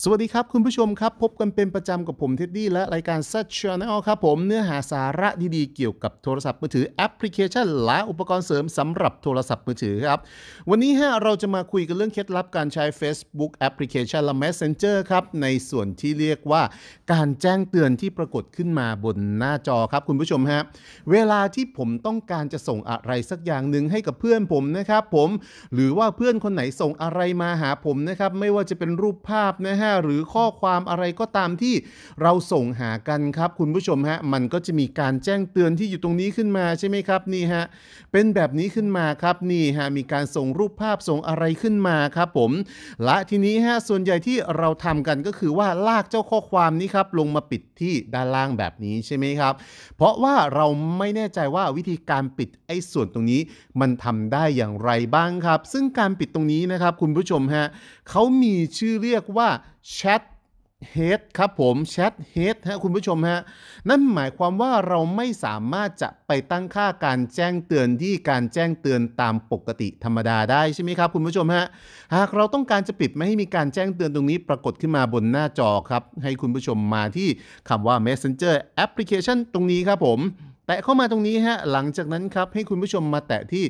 สวัสดีครับคุณผู้ชมครับพบกันเป็นประจำกับผมเท็ดดี้และรายการ s ั t Channel ครับผมเนื้อหาสาระดีๆ เกี่ยวกับโทรศัพท์มือถือแอปพลิเคชันและอุปกรณ์เสริมสำหรับโทรศัพท์มือถือครับ วันนี้ฮะเราจะมาคุยกันเรื่องเคล็ดลับการใช้ Facebook แอปพลิเคชันและ Messenger ครับในส่วนที่เรียกว่าการแจ้งเตือนที่ปรากฏขึ้นมาบนหน้าจอครับคุณผู้ชมฮะเวลาที่ผมต้องการจะส่งอะไรสักอย่างหนึ่งให้กับเพื่อนผมนะครับผมหรือว่าเพื่อนคนไหนส่งอะไรมาหาผมนะครับไม่ว่าจะเป็นรูปภาพนะฮะหรือข้อความอะไรก็ตามที่เราส่งหากันครับ คุณผู้ชมฮะมันก็จะมีการแจ้งเตือนที่อยู่ตรงนี้ขึ้นมาใช่ไหมครับนี่ฮะเป็นแบบนี้ขึ้นมาครับนี่ฮะมีการส่งรูปภาพส่งอะไรขึ้นมาครับผม และทีนี้ฮะส่วนใหญ่ที่เราทำกันก็คือว่าลากเจ้าข้อความนี้ครับลงมาปิดที่ด้านล่างแบบนี้ใช่ไหมครับ เพราะว่าเราไม่แน่ใจว่าวิธีการปิดไอ้ส่วนตรงนี้มันทำได้อย่างไรบ้างครับ ซึ่งการปิดตรงนี้นะครับ คุณผู้ชมฮะเขามีชื่อเรียกว่า Chat เฮดครับผมแชทเฮดฮะคุณผู้ชมฮะ นั่นหมายความว่าเราไม่สามารถจะไปตั้งค่าการแจ้งเตือนที่การแจ้งเตือนตามปกติธรรมดาได้ใช่ไหมครับคุณผู้ชมฮะ หากเราต้องการจะปิดไม่ให้มีการแจ้งเตือนตรงนี้ปรากฏขึ้นมาบนหน้าจอครับ ให้คุณผู้ชมมาที่คำว่า Messenger Application ตรงนี้ครับผม แตะเข้ามาตรงนี้ฮะหลังจากนั้นครับให้คุณผู้ชมมาแตะที่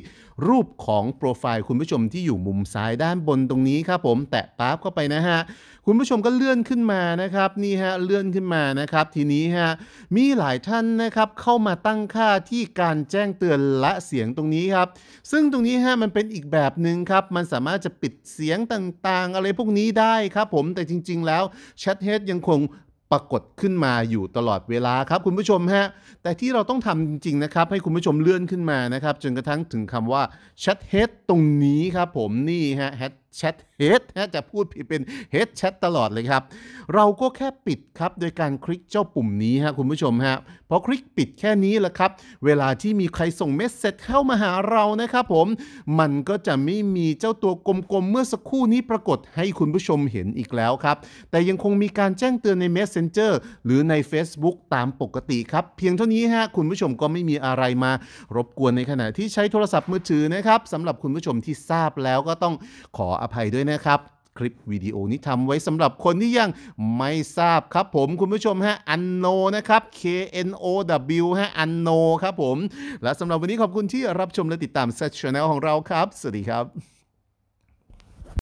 รูปของโปรไฟล์คุณผู้ชมที่อยู่มุมซ้ายด้านบนตรงนี้ครับผมแตะปั๊บเข้าไปนะฮะคุณผู้ชมก็เลื่อนขึ้นมานะครับนี่ฮะเลื่อนขึ้นมานะครับทีนี้ฮะมีหลายท่านนะครับเข้ามาตั้งค่าที่การแจ้งเตือนและเสียงตรงนี้ครับซึ่งตรงนี้ฮะมันเป็นอีกแบบหนึ่งครับมันสามารถจะปิดเสียงต่างๆ อะไรพวกนี้ได้ครับผมแต่จริง ๆ แล้ว Chat Head ยังคง ปรากฏขึ้นมาอยู่ตลอดเวลาครับคุณผู้ชมฮะแต่ที่เราต้องทำจริงๆนะครับให้คุณผู้ชมเลื่อนขึ้นมานะครับจนกระทั่งถึงคำว่า chat head ตรงนี้ครับผมนี่ฮะ chat head นะจะพูดผิดเป็น head chat ตลอดเลยครับ เราก็แค่ปิดครับโดยการคลิกเจ้าปุ่มนี้ฮะคุณผู้ชมฮะพอคลิกปิดแค่นี้แหละครับ เวลาที่มีใครส่งเมสเซจเข้ามาหาเรานะครับผม มันก็จะไม่มีเจ้าตัวกลมๆ เมื่อสักครู่นี้ปรากฏให้คุณผู้ชมเห็นอีกแล้วครับ แต่ยังคงมีการแจ้งเตือนใน Messenger หรือใน Facebook ตามปกติครับ เพียงเท่านี้ฮะคุณผู้ชมก็ไม่มีอะไรมารบกวนในขณะที่ใช้โทรศัพท์มือถือนะครับสำหรับคุณผู้ชมที่ทราบแล้วก็ต้องขออภัยด้วยนะครับคลิปวิดีโอนี้ทำไว้สำหรับคนที่ยังไม่ทราบครับผมคุณผู้ชมฮะอันโนนะครับ K N O W ฮะอันโนครับผม และสำหรับวันนี้ขอบคุณที่รับชมและติดตาม Set Channel ของเราครับ สวัสดีครับ